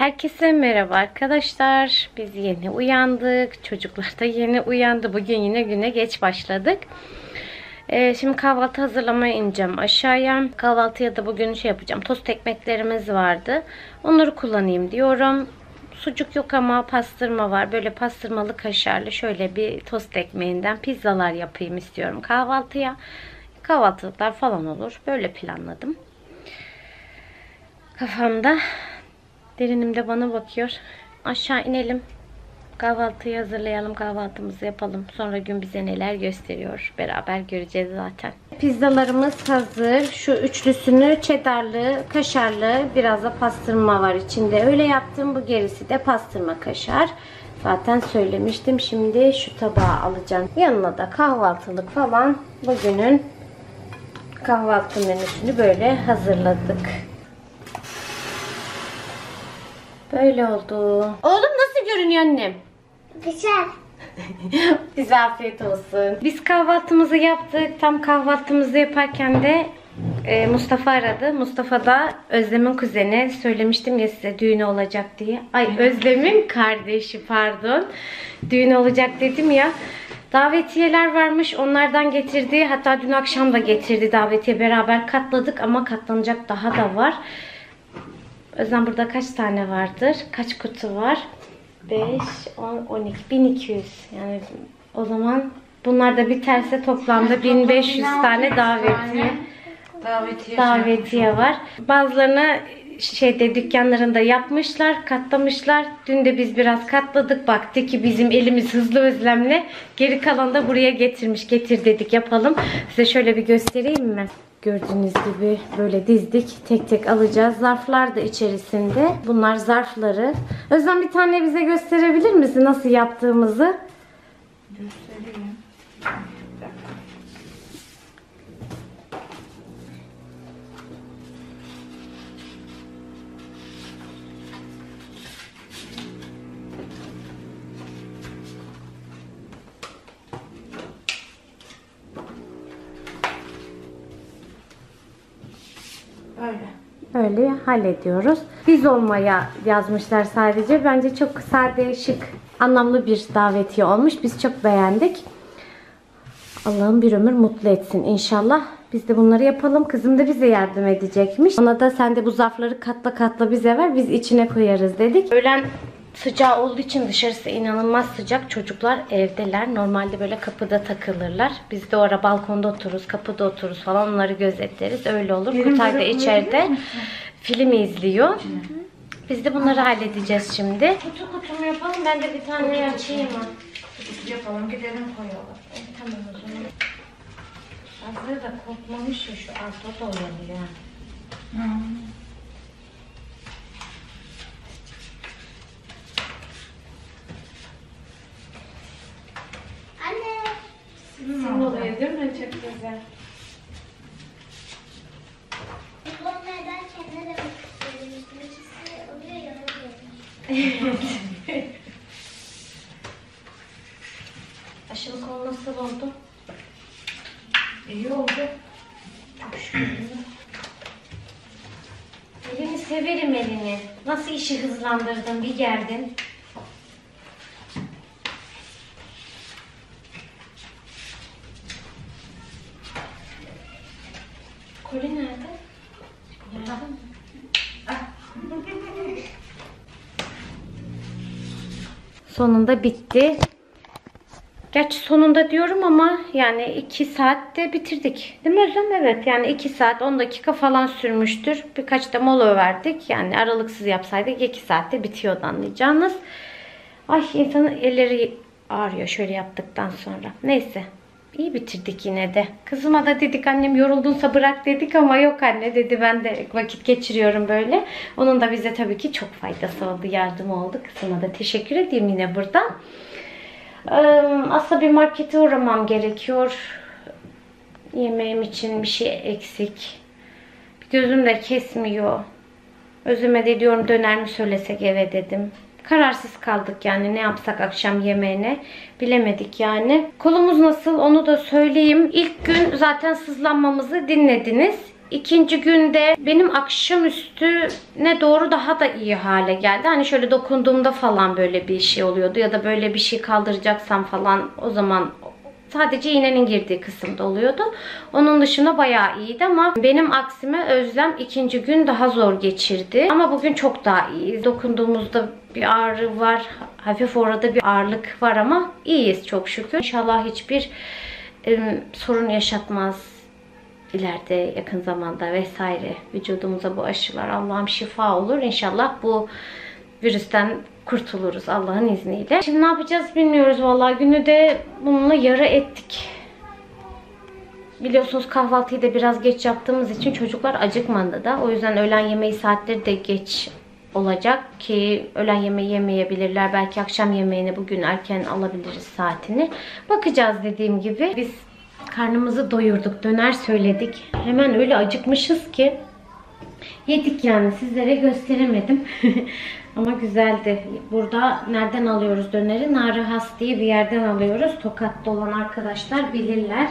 Herkese merhaba arkadaşlar. Biz yeni uyandık. Çocuklar da yeni uyandı. Bugün yine güne geç başladık. Ee, şimdi kahvaltı hazırlamaya ineceğim aşağıya. Kahvaltıya da bugün şey yapacağım. Tost ekmeklerimiz vardı. Onları kullanayım diyorum. Sucuk yok ama pastırma var. Böyle pastırmalı kaşarlı şöyle bir tost ekmeğinden pizzalar yapayım istiyorum kahvaltıya. Kahvaltılıklar falan olur. Böyle planladım. Kafamda Derinim de bana bakıyor. Aşağı inelim. Kahvaltıyı hazırlayalım. Kahvaltımızı yapalım. Sonra gün bize neler gösteriyor. Beraber göreceğiz zaten. Pizzalarımız hazır. Şu üçlüsünü cheddarlı, kaşarlı, biraz da pastırma var içinde. Öyle yaptım. Bu gerisi de pastırma kaşar. Zaten söylemiştim. Şimdi şu tabağı alacağım. Yanına da kahvaltılık falan bugünün kahvaltı menüsünü böyle hazırladık. Böyle oldu. Oğlum nasıl görünüyor annem? Güzel. Bize afiyet olsun. Biz kahvaltımızı yaptık. Tam kahvaltımızı yaparken de e, Mustafa aradı. Mustafa da Özlem'in kuzeni. Söylemiştim ya size düğünü olacak diye. Ay Özlem'in kardeşi pardon. Düğünü olacak dedim ya. Davetiyeler varmış. Onlardan getirdi. Hatta dün akşam da getirdi davetiye. Beraber katladık ama katlanacak daha da var. Özlem burada kaç tane vardır? Kaç kutu var? 5, 10, 12, 1200. Yani o zaman bunlar da biterse toplamda 1500 tane davetiye Davetiye. davetiye var. Bazılarını şeyde dükkanlarında yapmışlar, katlamışlar. Dün de biz biraz katladık. Baktık ki bizim elimiz hızlı özlemle. Geri kalan da buraya getirmiş. Getir dedik yapalım. Size şöyle bir göstereyim mi? Gördüğünüz gibi böyle dizdik. Tek tek alacağız. Zarflar da içerisinde. Bunlar zarfları. Özlem bir tane bize gösterebilir misin nasıl yaptığımızı? Göstereyim. Öyle. Öyle hallediyoruz. Biz olmaya yazmışlar sadece. Bence çok sade, şık, anlamlı bir davetiye olmuş. Biz çok beğendik. Allah'ım bir ömür mutlu etsin inşallah. Biz de bunları yapalım. Kızım da bize yardım edecekmiş. Ona da sen de bu zarfları katla katla bize ver. Biz içine koyarız dedik. Öğlen sıcağı olduğu için dışarısı inanılmaz sıcak. Çocuklar evdeler. Normalde böyle kapıda takılırlar. Biz de orada balkonda otururuz, kapıda otururuz falan. Onları gözetleriz. Öyle olur. Benim Kutay da içeride film izliyor. Biz de bunları halledeceğiz şimdi. Kutu kutu mu yapalım? Ben de bir tane açayım mı? Kutu yapalım gidelim koyalım. Tamam o zaman. Bazıları da korkmamış ya şu altta da olabilir. ha. Anne. Sizin oluyor değil mi? Çok güzel. Diploma ederken ne demek istedim? İkincisi oluyor ya. oluyor. Aşılı kol nasıl oldu? İyi oldu. Elini severim elini. Nasıl işi hızlandırdın bir geldin. Sonunda bitti. Gerçi sonunda diyorum ama yani 2 saatte bitirdik. Değil mi Özlem? Evet yani 2 saat 10 dakika falan sürmüştür. Birkaç da mola verdik. Yani aralıksız yapsaydık 2 saatte bitiyordu anlayacağınız. Ay insanın elleri ağrıyor şöyle yaptıktan sonra. Neyse. İyi bitirdik yine de. Kızıma da dedik annem yoruldunsa bırak dedik ama yok anne dedi ben de vakit geçiriyorum böyle. Onun da bize tabii ki çok faydası oldu, yardım oldu. Kızıma da teşekkür edeyim yine buradan. Aslında bir markete uğramam gerekiyor. Yemeğim için bir şey eksik. Gözüm de kesmiyor. Özüme de diyorum döner mi söylesek eve dedim. Kararsız kaldık yani ne yapsak akşam yemeğine bilemedik yani. Kolumuz nasıl onu da söyleyeyim. İlk gün zaten sızlanmamızı dinlediniz. ikinci günde benim akşamüstü ne doğru daha da iyi hale geldi. Hani şöyle dokunduğumda falan böyle bir şey oluyordu ya da böyle bir şey kaldıracaksam falan o zaman sadece iğnenin girdiği kısımda oluyordu. Onun dışında bayağı iyiydi ama benim aksime Özlem ikinci gün daha zor geçirdi. Ama bugün çok daha iyi. Dokunduğumuzda bir ağrı var. Hafif orada bir ağırlık var ama iyiyiz çok şükür. İnşallah hiçbir em, sorun yaşatmaz ileride yakın zamanda vesaire vücudumuza bu aşılar Allah'ım şifa olur. İnşallah bu virüsten kurtuluruz Allah'ın izniyle. Şimdi ne yapacağız bilmiyoruz vallahi. Günü de bununla yara ettik. Biliyorsunuz kahvaltıyı da biraz geç yaptığımız için çocuklar acıkmadı da. O yüzden öğlen yemeği saatleri de geç olacak ki öğlen yemeği yemeyebilirler. Belki akşam yemeğini bugün erken alabiliriz saatini. Bakacağız dediğim gibi. Biz karnımızı doyurduk. Döner söyledik. Hemen öyle acıkmışız ki yedik yani sizlere gösteremedim. Ama güzeldi. Burada nereden alıyoruz döneri? Narihas diye bir yerden alıyoruz. Tokat'ta olan arkadaşlar bilirler.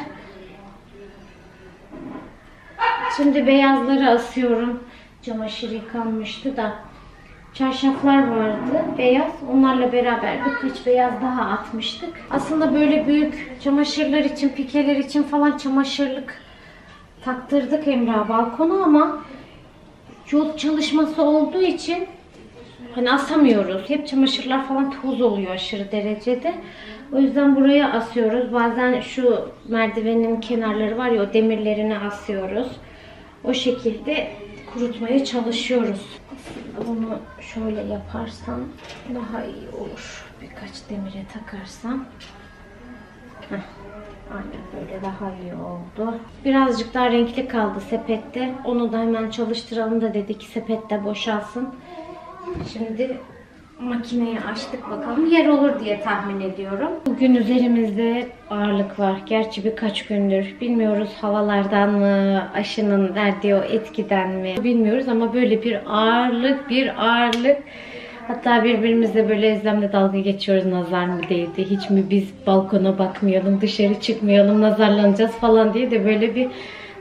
Şimdi beyazları asıyorum. Çamaşır yıkanmıştı da. Çarşaflar vardı beyaz. Onlarla beraber birkaç beyaz daha atmıştık. Aslında böyle büyük çamaşırlar için, pikeler için falan çamaşırlık taktırdık Emrah balkona ama yol çalışması olduğu için hani asamıyoruz. Hep çamaşırlar falan toz oluyor aşırı derecede. O yüzden buraya asıyoruz. Bazen şu merdivenin kenarları var ya o demirlerini asıyoruz. O şekilde kurutmaya çalışıyoruz. Aslında bunu şöyle yaparsam daha iyi olur. Birkaç demire takarsam. Heh. Aynen böyle daha iyi oldu. Birazcık daha renkli kaldı sepette. Onu da hemen çalıştıralım da dedik sepette boşalsın. Şimdi makineyi açtık bakalım. Yer olur diye tahmin ediyorum. Bugün üzerimizde ağırlık var. Gerçi birkaç gündür. Bilmiyoruz havalardan mı, aşının verdiği o etkiden mi bilmiyoruz ama böyle bir ağırlık, bir ağırlık. Hatta birbirimizle böyle Özlem'le dalga geçiyoruz nazar mı değdi, hiç mi biz balkona bakmayalım, dışarı çıkmayalım, nazarlanacağız falan diye de böyle bir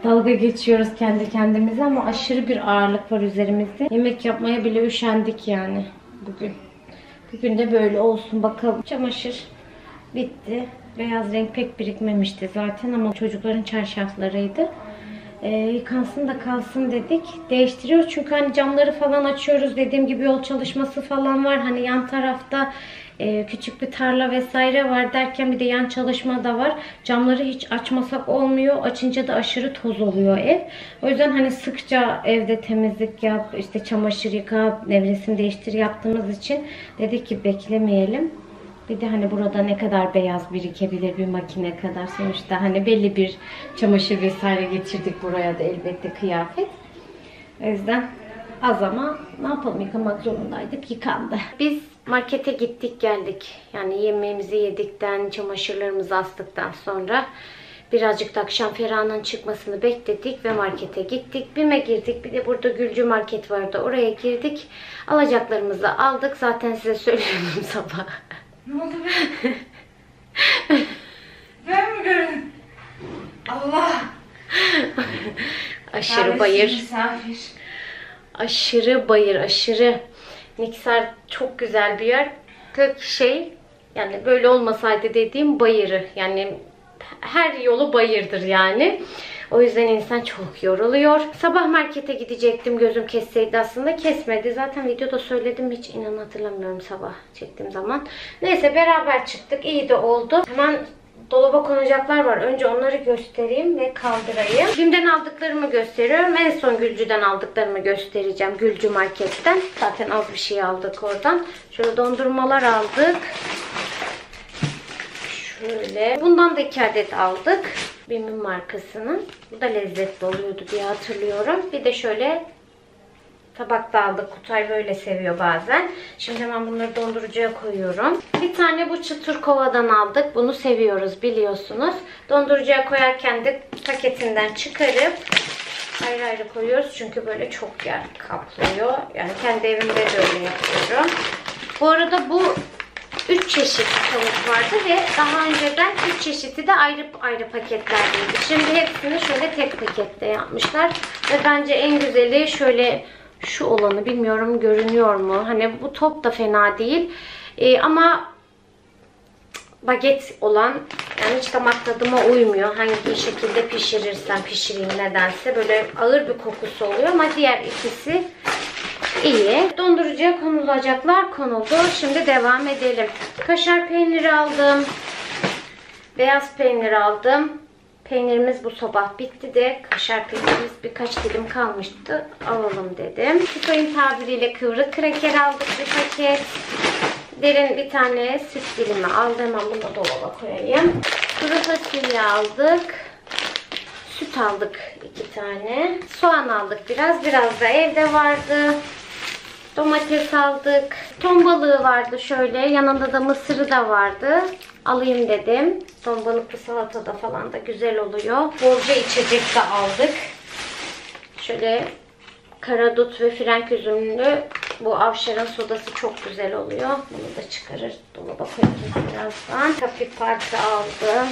dalga geçiyoruz kendi kendimize ama aşırı bir ağırlık var üzerimizde. Yemek yapmaya bile üşendik yani bugün. Bugün de böyle olsun bakalım. Çamaşır bitti. Beyaz renk pek birikmemişti zaten ama çocukların çarşaflarıydı. Ee, yıkansın da kalsın dedik. Değiştiriyoruz çünkü hani camları falan açıyoruz. Dediğim gibi yol çalışması falan var. Hani yan tarafta e, küçük bir tarla vesaire var derken bir de yan çalışma da var. Camları hiç açmasak olmuyor. Açınca da aşırı toz oluyor ev. O yüzden hani sıkça evde temizlik yap, işte çamaşır yıka, nevresim değiştir yaptığımız için dedik ki beklemeyelim. Bir de hani burada ne kadar beyaz birikebilir bir makine kadar sonuçta hani belli bir çamaşır vesaire geçirdik buraya da elbette kıyafet. O yüzden az ama ne yapalım yıkamak zorundaydık yıkandı. Biz markete gittik geldik. Yani yemeğimizi yedikten çamaşırlarımızı astıktan sonra birazcık da akşam Ferah'ın çıkmasını bekledik ve markete gittik. BİM'e girdik. Bir de burada Gülcü Market vardı. Oraya girdik. Alacaklarımızı aldık. Zaten size söylüyorum sabah. Ne oldu be? ben mi gördüm? Allah. Aşırı Kahvesiz bayır. Misafir. Aşırı bayır, aşırı. Niksar çok güzel bir yer. Tek şey yani böyle olmasaydı dediğim bayırı. Yani her yolu bayırdır yani. O yüzden insan çok yoruluyor. Sabah markete gidecektim gözüm kesseydi aslında. Kesmedi. Zaten videoda söyledim. Hiç inan hatırlamıyorum sabah çektiğim zaman. Neyse beraber çıktık. İyi de oldu. Hemen dolaba konacaklar var. Önce onları göstereyim ve kaldırayım. Bim'den aldıklarımı gösteriyorum. En son Gülcü'den aldıklarımı göstereceğim. Gülcü marketten. Zaten az bir şey aldık oradan. Şöyle dondurmalar aldık. Şöyle. Bundan da iki adet aldık. Bim'in markasının. Bu da lezzetli oluyordu diye hatırlıyorum. Bir de şöyle tabakta aldık. Kutay böyle seviyor bazen. Şimdi hemen bunları dondurucuya koyuyorum. Bir tane bu çıtır kovadan aldık. Bunu seviyoruz biliyorsunuz. Dondurucuya koyarken de paketinden çıkarıp ayrı ayrı koyuyoruz. Çünkü böyle çok yer kaplıyor. Yani kendi evimde de öyle yapıyorum. Bu arada bu 3 çeşit tavuk vardı ve daha önceden 3 çeşidi de ayrı ayrı paketlerdeydi. Şimdi hepsini şöyle tek pakette yapmışlar. Ve bence en güzeli şöyle şu olanı bilmiyorum görünüyor mu? Hani bu top da fena değil. Ee, ama baget olan yani hiç damak tadıma uymuyor. Hangi şekilde pişirirsem pişireyim nedense böyle ağır bir kokusu oluyor ama diğer ikisi iyi. Dondurucuya konulacaklar konuldu. Şimdi devam edelim. Kaşar peyniri aldım. Beyaz peynir aldım. Peynirimiz bu sabah bitti de kaşar peynirimiz birkaç dilim kalmıştı. Alalım dedim. Tüfeğin tabiriyle kıvrık kraker aldık bir paket. Derin bir tane süt dilimi aldım. Hemen bunu dolaba koyayım. Kuru fasulye aldık. Süt aldık iki tane. Soğan aldık biraz. Biraz da evde vardı. Domates aldık. Ton balığı vardı şöyle. Yanında da mısırı da vardı. Alayım dedim. Ton balıklı salatada falan da güzel oluyor. Bolca içecek de aldık. Şöyle karadut ve frenk üzümlü bu avşarın sodası çok güzel oluyor. Bunu da çıkarır dolaba koyarız birazdan. Kafi parça aldım.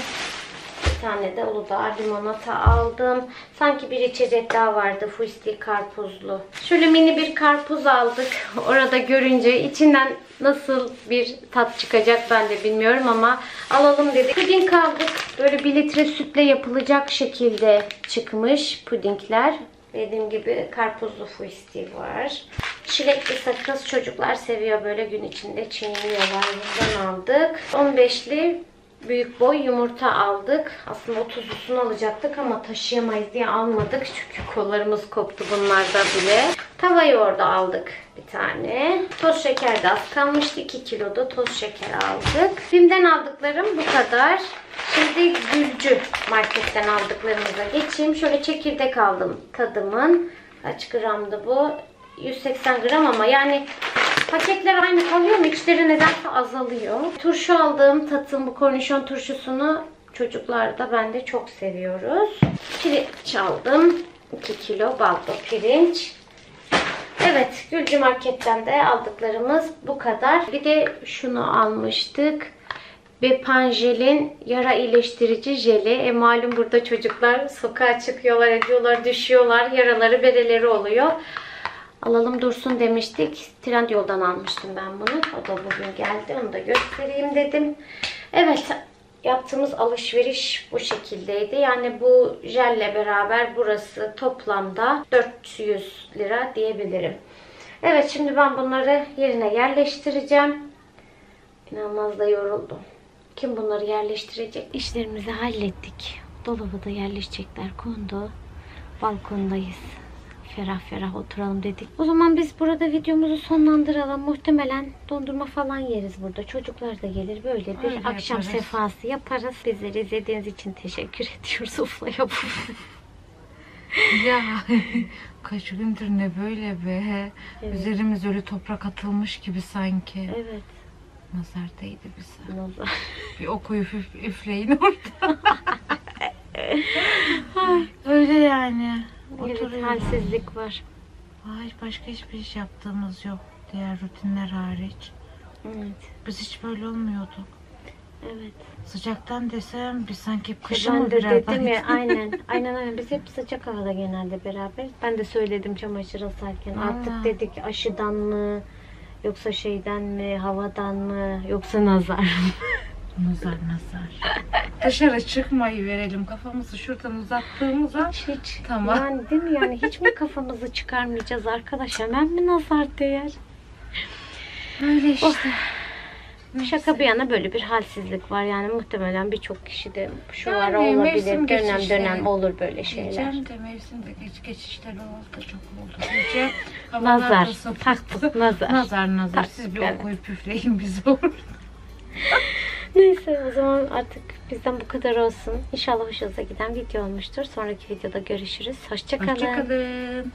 Bir tane de Uludağ limonata aldım. Sanki bir içecek daha vardı. Fusti karpuzlu. Şöyle mini bir karpuz aldık. Orada görünce içinden nasıl bir tat çıkacak ben de bilmiyorum ama alalım dedik. Puding aldık. Böyle bir litre sütle yapılacak şekilde çıkmış pudingler. Dediğim gibi karpuzlu fuisti var. Çilekli sakız çocuklar seviyor böyle gün içinde çiğniyorlar. Bundan aldık. 15'li büyük boy yumurta aldık. Aslında 30'lusunu alacaktık ama taşıyamayız diye almadık. Çünkü kollarımız koptu bunlarda bile. Tava yoğurdu aldık bir tane. Toz şeker de az kalmıştı. 2 kilo da toz şeker aldık. Bim'den aldıklarım bu kadar. Şimdi Gülcü marketten aldıklarımıza geçeyim. Şöyle çekirdek aldım tadımın. Kaç gramdı bu? 180 gram ama yani paketler aynı kalıyor mu? İçleri nedense azalıyor. Turşu aldım. Tatım bu kornişon turşusunu çocuklar da ben de çok seviyoruz. Pirinç aldım. 2 kilo baldo pirinç. Evet, Gülcü Market'ten de aldıklarımız bu kadar. Bir de şunu almıştık. Bepanjel'in yara iyileştirici jeli. E malum burada çocuklar sokağa çıkıyorlar, ediyorlar, düşüyorlar. Yaraları, bereleri oluyor. Alalım dursun demiştik. Trendyol'dan almıştım ben bunu. O da bugün geldi. Onu da göstereyim dedim. Evet, yaptığımız alışveriş bu şekildeydi. Yani bu jelle beraber burası toplamda 400 lira diyebilirim. Evet, şimdi ben bunları yerine yerleştireceğim. İnanılmaz da yoruldum. Kim bunları yerleştirecek? İşlerimizi hallettik. Dolabı da yerleşecekler kondu. Balkondayız. Ferah ferah oturalım dedik. O zaman biz burada videomuzu sonlandıralım. Muhtemelen dondurma falan yeriz burada. Çocuklar da gelir. Böyle bir Öyle akşam yaparız. sefası yaparız. Bizleri izlediğiniz için teşekkür ediyoruz. Uflaya bu. Ya kaç gündür ne böyle be. Evet. Üzerimiz öyle toprak atılmış gibi sanki. Evet. Nazar değdi bize. Nazar. Bir okuyup üf, üfleyin orada. öyle yani. Evet, Oturuyoruz. halsizlik var. Ay başka hiçbir iş yaptığımız yok. Diğer rutinler hariç. Evet. Biz hiç böyle olmuyorduk. Evet. Sıcaktan desem biz sanki hep kışın ben mı de birer dedim ya aynen. Aynen aynen. Biz hep sıcak havada genelde beraber. Ben de söyledim çamaşır asarken. Aa. Artık dedik aşıdan mı yoksa şeyden mi havadan mı yoksa nazar mı? Nazar nazar. Dışarı çıkmayı verelim. Kafamızı şuradan uzattığımızda Hiç hiç. Tamam. Yani değil mi yani hiç mi kafamızı çıkarmayacağız arkadaş? Hemen mi nazar değer? böyle işte. Şaka bir yana böyle bir halsizlik var. Yani muhtemelen birçok kişi de şu Yani ara olabilir. Dönem geçişleri. dönem olur böyle şeyler. Diyeceğim de mevsimde geç geçişler oldu çok oldu diyeceğim. Nazar. Taktık nazar. Nazar nazar. Taktık, Siz bir evet. okuyup püfleyin bizi olur. Neyse o zaman artık bizden bu kadar olsun. İnşallah hoşunuza giden video olmuştur. Sonraki videoda görüşürüz. Hoşçakalın. Hoşçakalın.